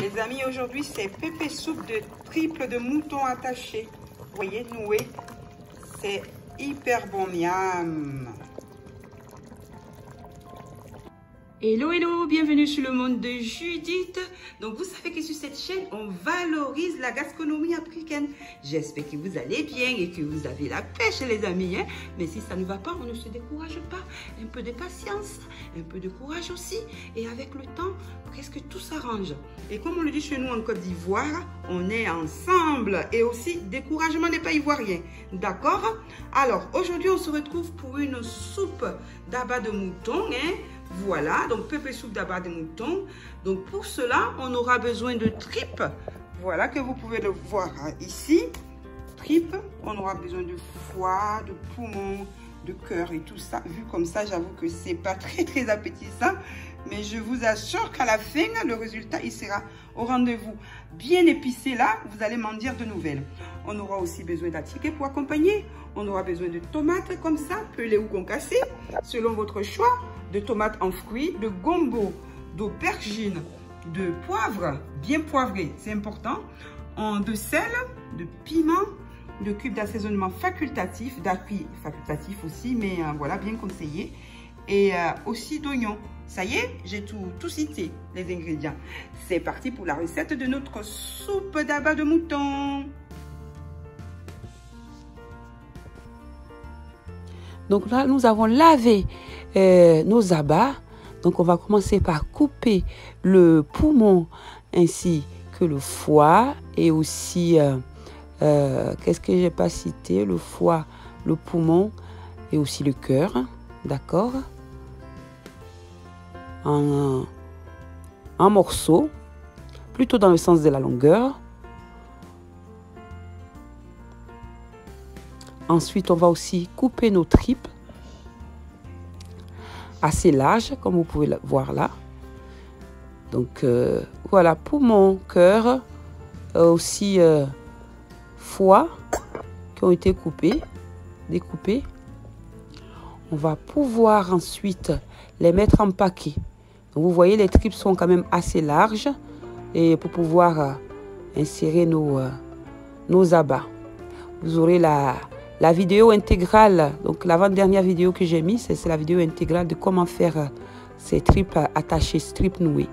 Les amis, aujourd'hui, c'est pépé soupe de triple de mouton attaché. Vous voyez, noué. C'est hyper bon, miam. Hello, hello, bienvenue sur le monde de Judith. Donc, vous savez que sur cette chaîne, on valorise la gastronomie africaine. J'espère que vous allez bien et que vous avez la pêche, les amis. Hein? Mais si ça ne va pas, on ne se décourage pas. Un peu de patience, un peu de courage aussi. Et avec le temps, presque tout s'arrange. Et comme on le dit chez nous en Côte d'Ivoire, on est ensemble. Et aussi, découragement n'est pas ivoirien. D'accord? Alors, aujourd'hui, on se retrouve pour une soupe d'abat de mouton. Hein? Voilà, donc pépé soupe d'abat de mouton. Donc pour cela, on aura besoin de tripes. Voilà que vous pouvez le voir hein, ici. Tripes, on aura besoin de foie, de poumon, de cœur et tout ça. Vu comme ça, j'avoue que c'est pas très très appétissant. Mais je vous assure qu'à la fin, le résultat, il sera au rendez-vous. Bien épicé là, vous allez m'en dire de nouvelles. On aura aussi besoin d'attiquer pour accompagner. On aura besoin de tomates comme ça, pelées ou concassées, selon votre choix de tomates en fruits, de gombo, d'aubergine, de poivre bien poivré, c'est important, de sel, de piment, de cubes d'assaisonnement facultatif, d'appui facultatif aussi, mais euh, voilà, bien conseillé, et euh, aussi d'oignons. Ça y est, j'ai tout, tout cité, les ingrédients. C'est parti pour la recette de notre soupe d'abat de mouton. Donc là, nous avons lavé euh, nos abats. Donc on va commencer par couper le poumon ainsi que le foie et aussi, euh, qu'est-ce que j'ai pas cité, le foie, le poumon et aussi le cœur, d'accord? En, morceaux, plutôt dans le sens de la longueur. Ensuite, on va aussi couper nos tripes assez larges, comme vous pouvez le voir là. Donc, euh, voilà, poumon, cœur, euh, aussi foie qui ont été coupés, découpés. On va pouvoir ensuite les mettre en paquet. Vous voyez, les tripes sont quand même assez larges et pour pouvoir insérer nos, nos abats. Vous aurez la, la vidéo intégrale, donc l'avant-dernière vidéo que j'ai mise, c'est la vidéo intégrale de comment faire euh, ces tripes attachées, strip nouées.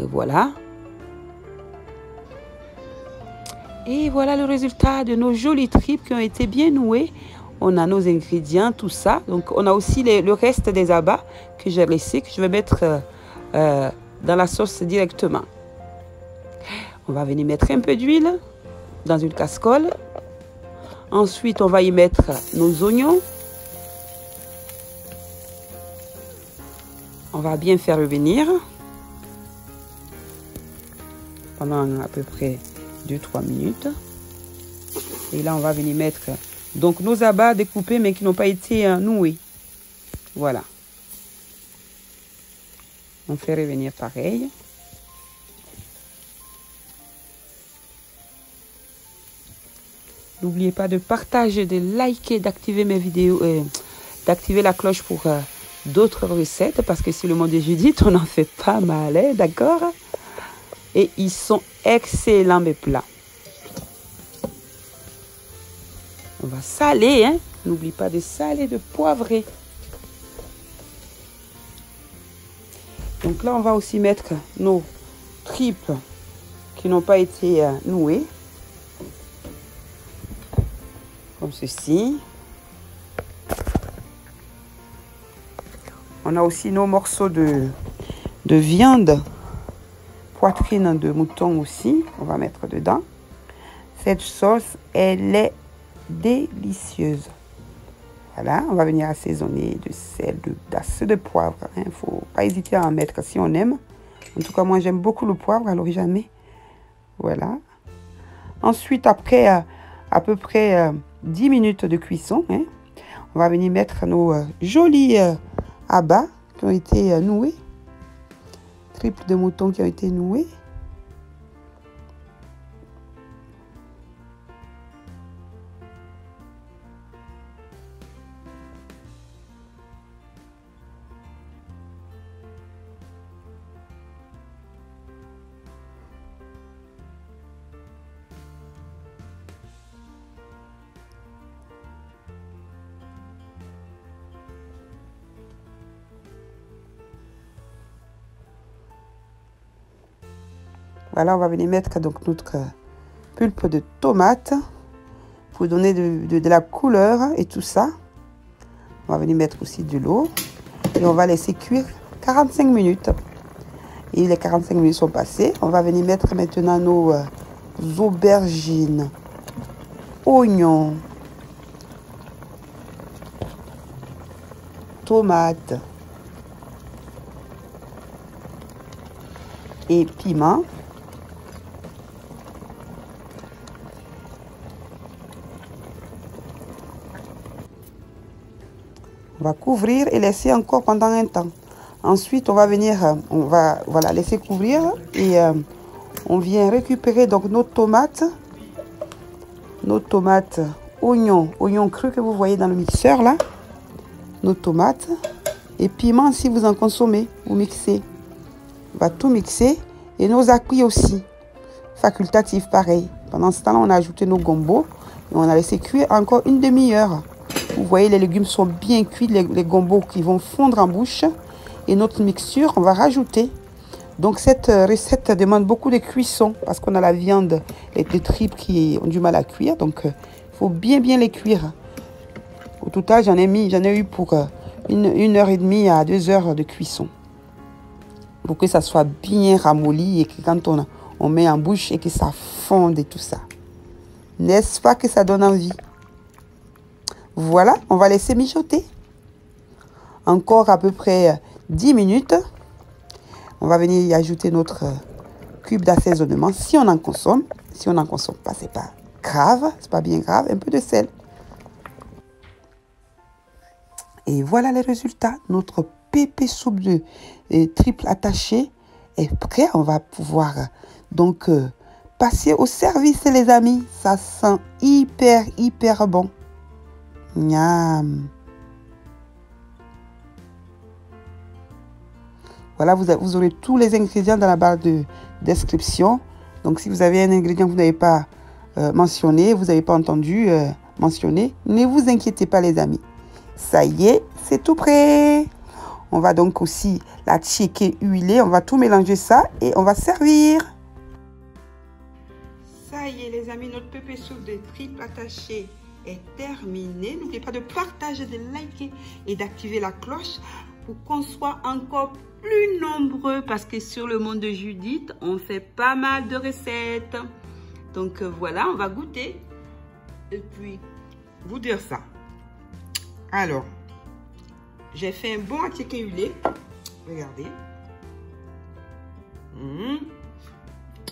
Euh, voilà. Et voilà le résultat de nos jolies tripes qui ont été bien nouées. On a nos ingrédients, tout ça. Donc on a aussi le reste des abats que j'ai laissé, que je vais mettre euh, dans la sauce directement. On va venir mettre un peu d'huile dans une casserole. Ensuite, on va y mettre nos oignons. On va bien faire revenir pendant à peu près 2-3 minutes. Et là, on va venir mettre donc nos abats découpés mais qui n'ont pas été euh, noués. Voilà. On fait revenir pareil. N'oubliez pas de partager, de liker, d'activer mes vidéos, euh, d'activer la cloche pour euh, d'autres recettes parce que c'est le monde de Judith, on en fait pas mal, hein, d'accord? Et ils sont excellents mes plats. On va saler, hein N'oublie pas de saler, de poivrer. Donc là, on va aussi mettre nos tripes qui n'ont pas été euh, nouées comme ceci. On a aussi nos morceaux de, de viande, poitrine de mouton aussi, on va mettre dedans. Cette sauce, elle est délicieuse. Voilà, on va venir assaisonner de sel, d'assez de, poivre. Il hein. ne faut pas hésiter à en mettre si on aime. En tout cas, moi, j'aime beaucoup le poivre, alors jamais. Voilà. Ensuite, après euh, à peu près euh, 10 minutes de cuisson. Hein. On va venir mettre nos euh, jolis euh, abats qui ont été noués. Triples de mouton qui ont été noués. Voilà, on va venir mettre donc notre pulpe de tomate pour donner de, la couleur et tout ça. On va venir mettre aussi de l'eau et on va laisser cuire 45 minutes. Et les 45 minutes sont passées. On va venir mettre maintenant nos euh, aubergines, oignons, tomates et piment. On va couvrir et laisser encore pendant un temps. Ensuite, on va venir, euh, on va voilà, laisser couvrir et euh, on vient récupérer donc nos tomates, nos tomates, oignons, oignons crus que vous voyez dans le mixeur là, nos tomates et piment si vous en consommez, vous mixez. On va tout mixer et nos acquis aussi, facultatifs pareil. Pendant ce temps-là, on a ajouté nos gombos et on a laissé cuire encore une demi-heure. Vous voyez, les légumes sont bien cuits, les, les gombos qui vont fondre en bouche. Et notre mixture, on va rajouter. Donc cette euh, recette demande beaucoup de cuisson parce qu'on a la viande et les tripes qui ont du mal à cuire. Donc il euh, faut bien bien les cuire. Au total, j'en ai j'en ai eu pour euh, une, une, heure et demie à deux heures de cuisson. Pour que ça soit bien ramolli et que quand on, on met en bouche et que ça fonde et tout ça. N'est-ce pas que ça donne envie? Voilà, on va laisser mijoter. Encore à peu près 10 minutes. On va venir y ajouter notre cube d'assaisonnement si on en consomme. Si on n'en consomme pas, c'est pas grave, c'est pas bien grave. Un peu de sel. Et voilà les résultats. Notre pépé soupe de triple attaché est prêt. On va pouvoir donc euh, passer au service les amis. Ça sent hyper hyper bon. Voilà, vous, vous, aurez tous les ingrédients dans la barre de description. Donc, si vous avez un ingrédient que vous n'avez pas euh, mentionné, vous n'avez pas entendu euh, mentionner, ne vous inquiétez pas, les amis. Ça y est, c'est tout prêt. On va donc aussi la checker huilée. On va tout mélanger ça et on va servir. Ça y est, les amis, notre pépé soupe de tripes attachées est terminé. N'oubliez pas de partager, de liker et d'activer la cloche pour qu'on soit encore plus nombreux parce que sur le monde de Judith, on fait pas mal de recettes. Donc euh, voilà, on va goûter et puis vous dire ça. Alors, j'ai fait un bon attiqué huilé. Regardez. Mmh.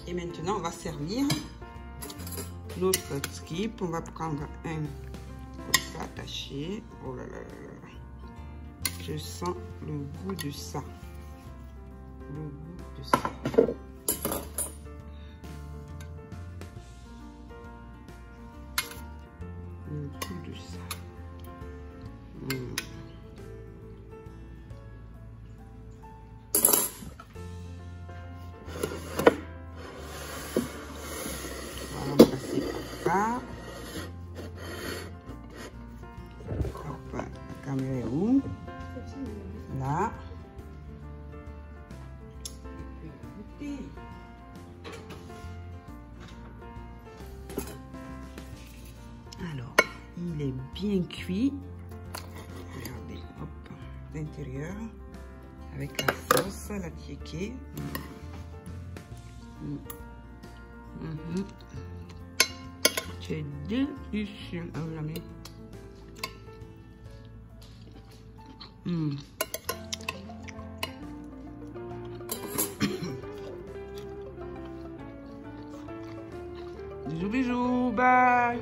Et maintenant, on va servir notre skip. On va prendre un ça attaché. Oh là là là Je sens le goût de ça. Le goût de ça. La caméra où? Là. Alors, il est bien cuit. Regardez, hop, l'intérieur avec la sauce, la tiéké. Mmh. Mmh. C'est délicieux. Ah, mis. Mmh. bisous, bisous. Bye.